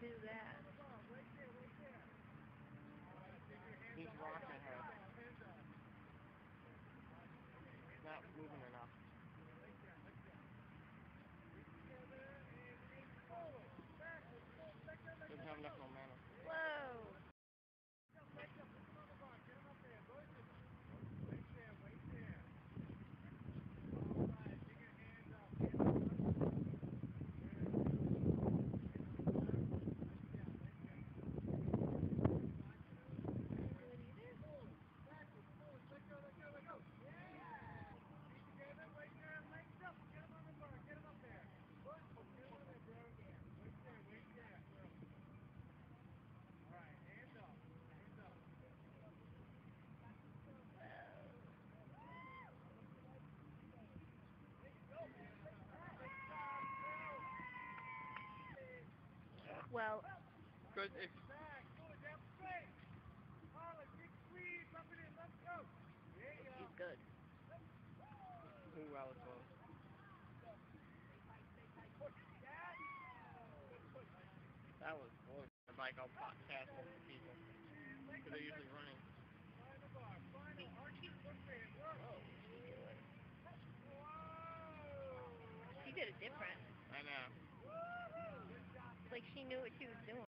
do that. He's rocking her. Not moving enough. Well, Good. If, he's good. that was. That was close. The bike I'll pop past most people. Because they're usually running. She did it different. I know. Like she knew what she was doing.